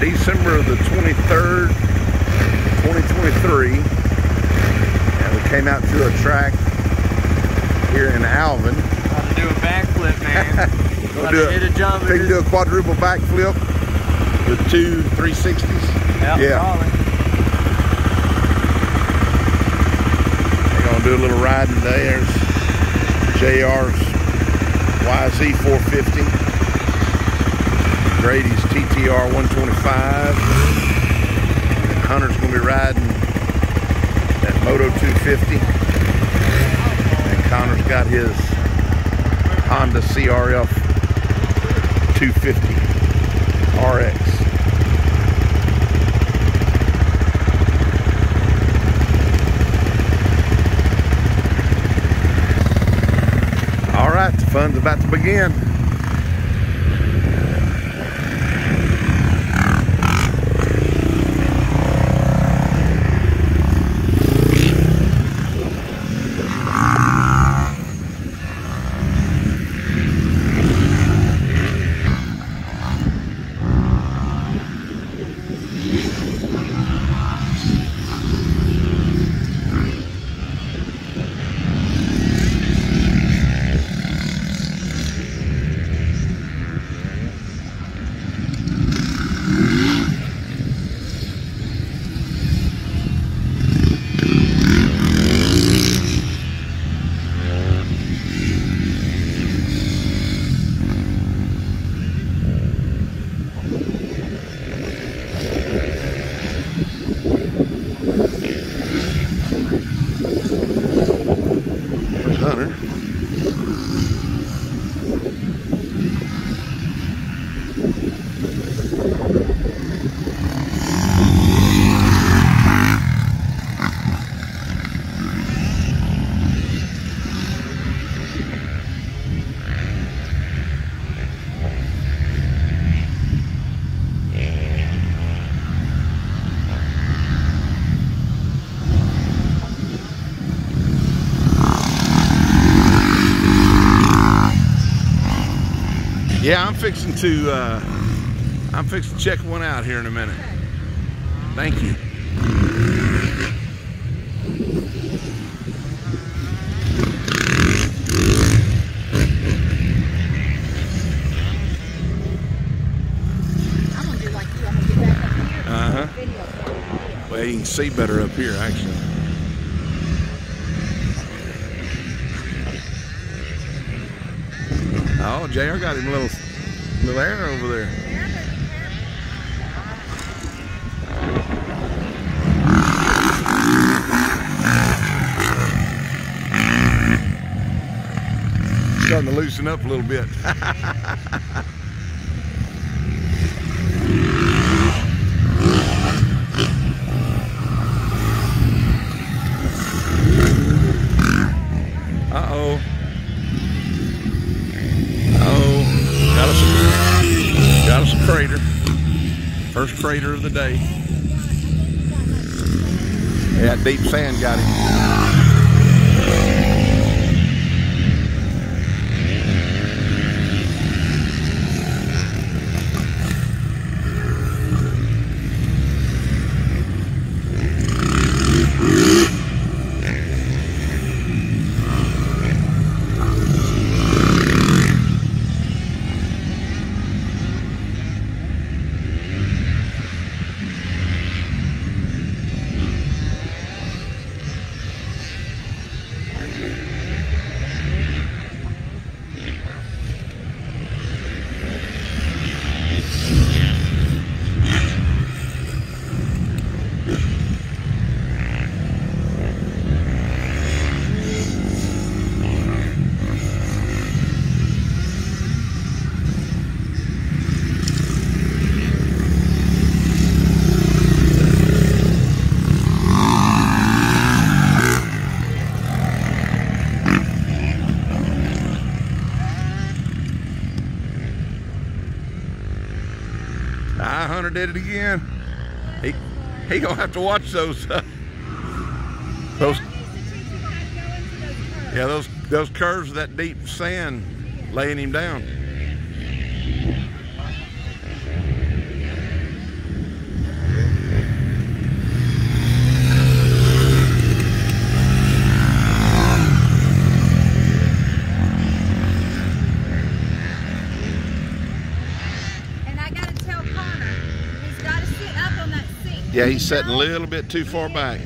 December the 23rd, 2023. And we came out to a track here in Alvin. About to do a backflip, man. About do to hit a jump. They can do a quadruple backflip with two 360s. Yep, yeah. probably. They're gonna do a little riding today. There's JR's YZ 450, Grady's TTR 125, and Hunter's gonna be riding that Moto 250, and Conner's got his Honda CRF 250 RX. All right, the fun's about to begin. There's Hunter. Yeah, I'm fixing to uh, I'm fixing to check one out here in a minute. Thank you. I'm gonna do like you. I'm gonna get back up here. Uh-huh. Video for you. Well, you can see better up here actually. Oh, JR got him a little little air over there. Starting to loosen up a little bit. Uh-oh. Oh, got us a, got us a crater. First crater of the day. Yeah, that deep sand got him. I Hunter did it again. He he gonna have to watch those uh, those yeah those those curves of that deep sand laying him down. Yeah, he's setting a little bit too far back.